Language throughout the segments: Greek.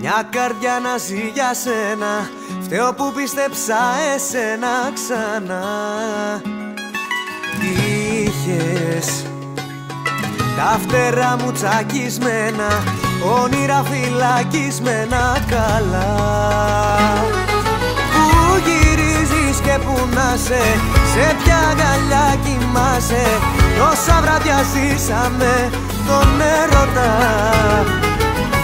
Μια καρδιά να ζει για σένα Φταίω που πίστεψα εσένα ξανά. Είχες τα φτερά μου τσακισμένα Όνειρα φυλακισμένα καλά. Πού γυρίζεις και πού να σε Σε ποια αγκαλιά κοιμάσαι Τόσα βράδια ζήσαμε τον έρωτα.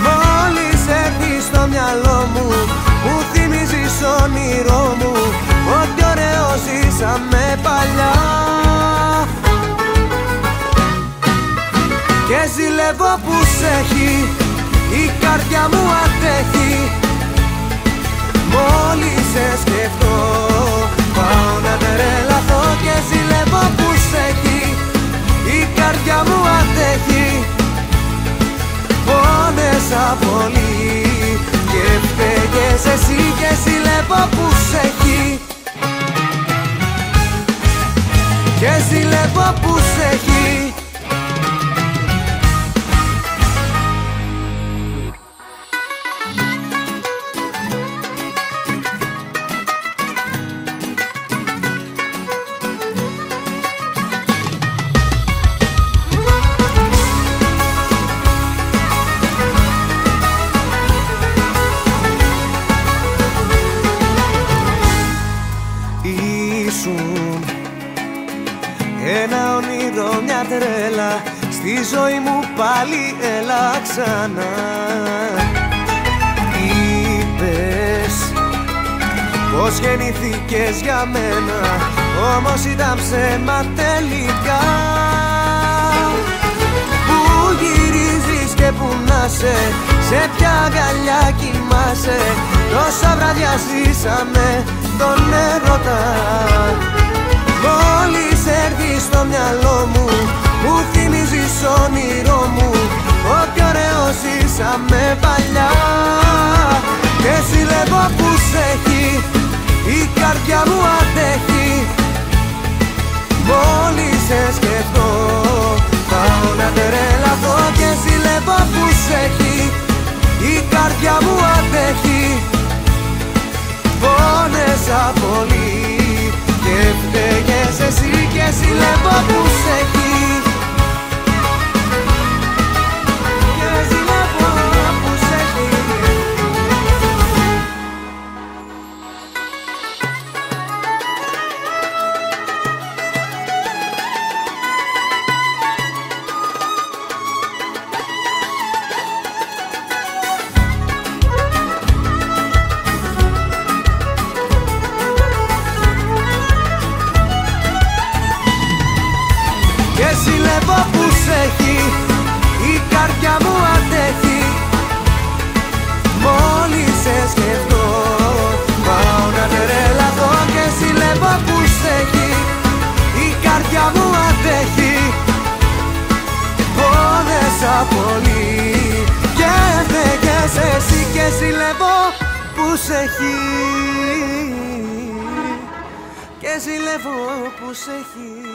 Μόλις έρθεις στο μυαλό μου Μου θυμίζεις όνειρό μου Ό,τι ωραίος ζήσαμε παλιά. Και ζηλεύω που σε έχει Η καρδιά μου αντέχει. Μόλις σε σκεφτώ φταίγες εσύ Και ζηλεύω που σε έχει. Και ζηλεύω που σε έχει Ένα όνειρο, μια τρέλα. Στη ζωή μου πάλι έλα ξανά. Είπες πως γεννηθήκες για μένα Όμως ήταν ψέμα τελικά. Πού γυρίζεις και που να σε Σε ποια αγκαλιά κοιμάσαι. Τόσα βράδια ζήσαμε τον έρωτα. Μόλις έρθει στο μυαλό μου Μου θυμίζεις όνειρό μου. Ό,τι ωραίος ζήσαμε παλιά και ζηλεύω που σε έχει Η καρδιά μου αντέχει. Μόλις σε σκεφτώ Πάω να τρελαθώ Και ζηλεύω που σε έχει Η καρδιά μου αντέχει. Πόνεσα πολύ Και φταίγες εσύ Και ζηλεύω που σε έχει. Και ζηλεύω που σε έχει